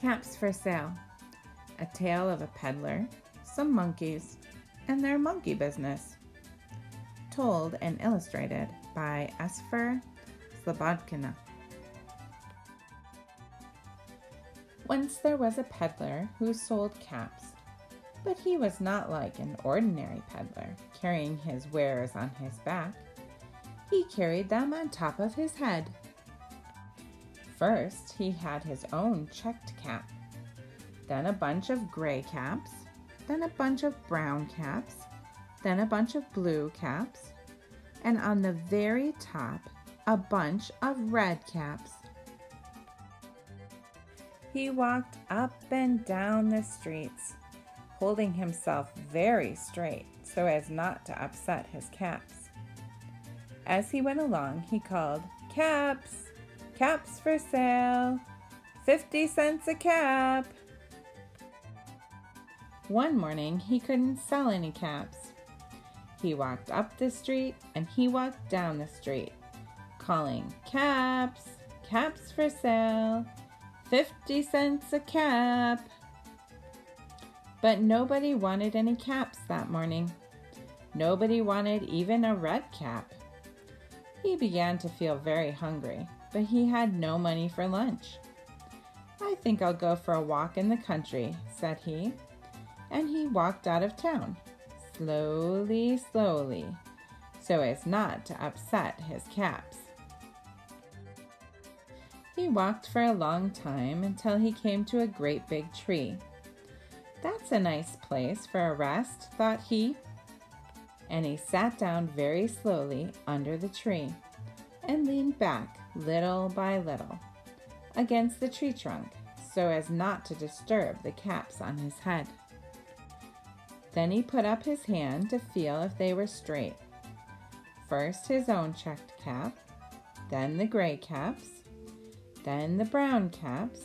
Caps for Sale A Tale of a Peddler, Some Monkeys, and Their Monkey Business. Told and illustrated by Esphyr Slobodkina. Once there was a peddler who sold caps, but he was not like an ordinary peddler, carrying his wares on his back. He carried them on top of his head. First, he had his own checked cap, then a bunch of gray caps, then a bunch of brown caps, then a bunch of blue caps, and on the very top, a bunch of red caps. He walked up and down the streets, holding himself very straight so as not to upset his caps. As he went along, he called, Caps! Caps for sale! 50 cents a cap! One morning, he couldn't sell any caps. He walked up the street and he walked down the street, calling, Caps! Caps for sale! 50 cents a cap! But nobody wanted any caps that morning. Nobody wanted even a red cap. He began to feel very hungry but he had no money for lunch. I think I'll go for a walk in the country, said he, and he walked out of town, slowly, slowly, so as not to upset his caps. He walked for a long time until he came to a great big tree. That's a nice place for a rest, thought he, and he sat down very slowly under the tree and leaned back little by little against the tree trunk so as not to disturb the caps on his head. Then he put up his hand to feel if they were straight. First his own checked cap, then the gray caps, then the brown caps,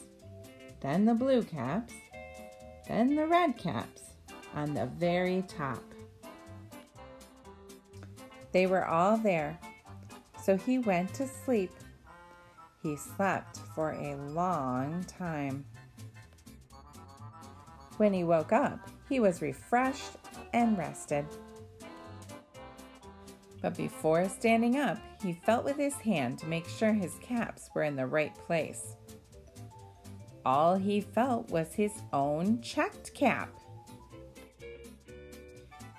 then the blue caps, then the red caps on the very top. They were all there so he went to sleep. He slept for a long time. When he woke up, he was refreshed and rested. But before standing up, he felt with his hand to make sure his caps were in the right place. All he felt was his own checked cap.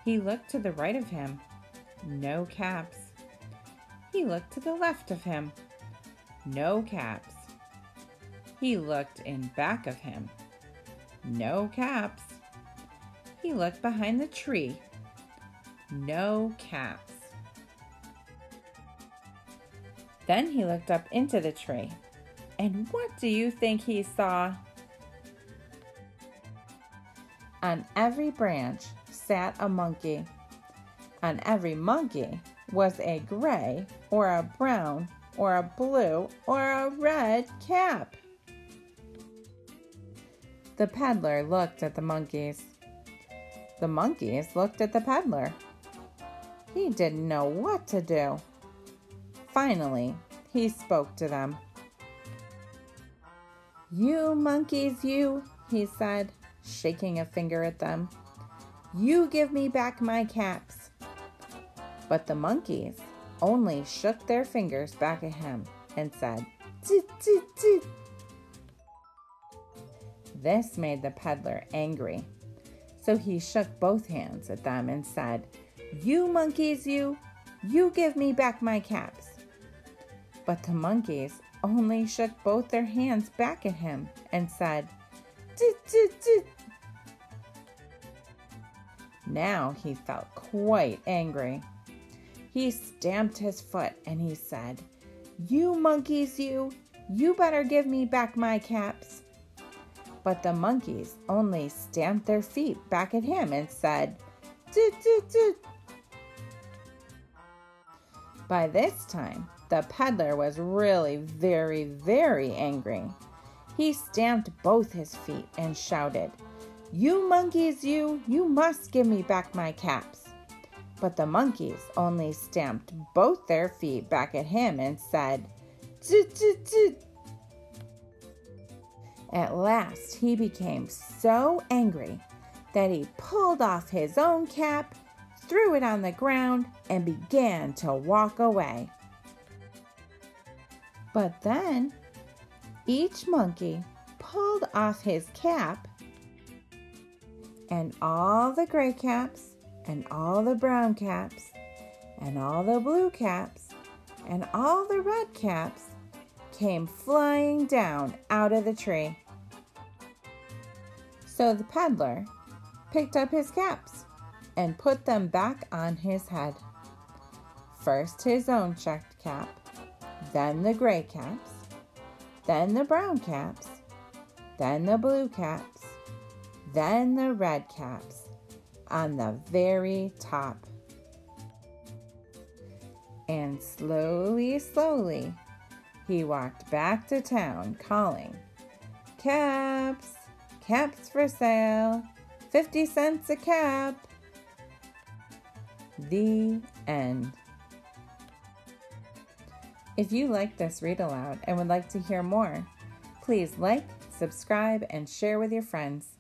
He looked to the right of him. No caps. He looked to the left of him. No caps. He looked in back of him. No caps. He looked behind the tree. No caps. Then he looked up into the tree. And what do you think he saw? On every branch sat a monkey. On every monkey was a gray or a brown or a blue or a red cap. The peddler looked at the monkeys. The monkeys looked at the peddler. He didn't know what to do. Finally, he spoke to them. You monkeys, you, he said, shaking a finger at them. You give me back my caps. But the monkeys only shook their fingers back at him and said, toot, toot. This made the peddler angry. So he shook both hands at them and said, You monkeys, you, you give me back my caps. But the monkeys only shook both their hands back at him and said, toot, toot. Now he felt quite angry. He stamped his foot and he said, You monkeys, you, you better give me back my caps. But the monkeys only stamped their feet back at him and said, Toot, toot, toot. By this time, the peddler was really very, very angry. He stamped both his feet and shouted, You monkeys, you, you must give me back my caps. But the monkeys only stamped both their feet back at him and said, toot, toot. At last, he became so angry that he pulled off his own cap, threw it on the ground, and began to walk away. But then, each monkey pulled off his cap, and all the gray caps, and all the brown caps, and all the blue caps, and all the red caps came flying down out of the tree. So the peddler picked up his caps and put them back on his head. First his own checked cap, then the gray caps, then the brown caps, then the blue caps, then the red caps on the very top. And slowly, slowly, he walked back to town calling, Caps! Caps for sale. 50 cents a cap. The end. If you like this read aloud and would like to hear more, please like, subscribe, and share with your friends.